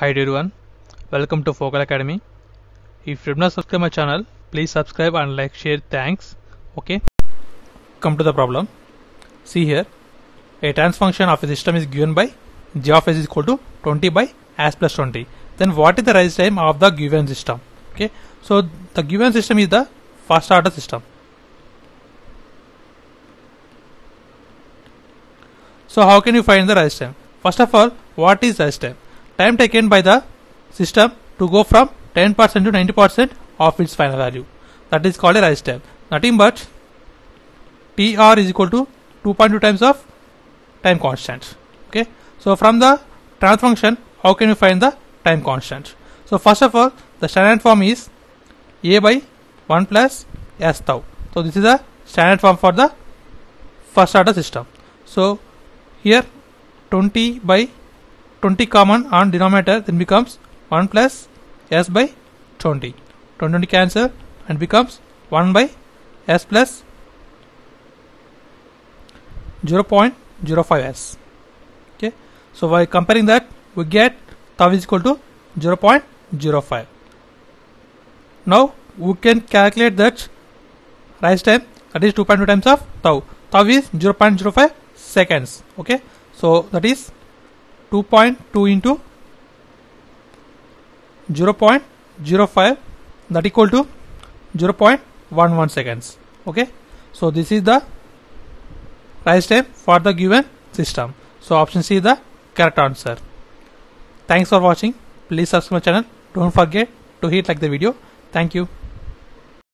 Hi everyone, welcome to Fokal Academy. If you have not subscribed my channel, please subscribe and like, share. Thanks. Okay. Come to the problem. See here, a transfer function of a system is given by g of s is equal to 20 by s plus 20. Then what is the rise time of the given system? Okay. So the given system is the first order system. So how can you find the rise time? First of all, what is rise time? Time taken by the system to go from 10% to 90% of its final value. That is called a rise time. Nothing but TR is equal to 2.2 times of time constant. Okay. So from the transfer function, how can you find the time constant? So first of all, the standard form is a by 1 plus s tau. So this is the standard form for the first order system. So here 20 by 20 common on denominator then becomes 1 plus s by 20 20 20 cancel and becomes 1 by s plus 0.05s okay. So by comparing that we get tau is equal to 0.05 now we can calculate that rise time that is 2.2 times of tau. Tau is 0.05 seconds. Okay. So that is 2.2 into 0.05 that equal to 0.11 seconds. Okay? So this is the rise time for the given system. So option c is the correct answer. Thanks for watching. Please subscribe my channel. Don't forget to hit like the video. Thank you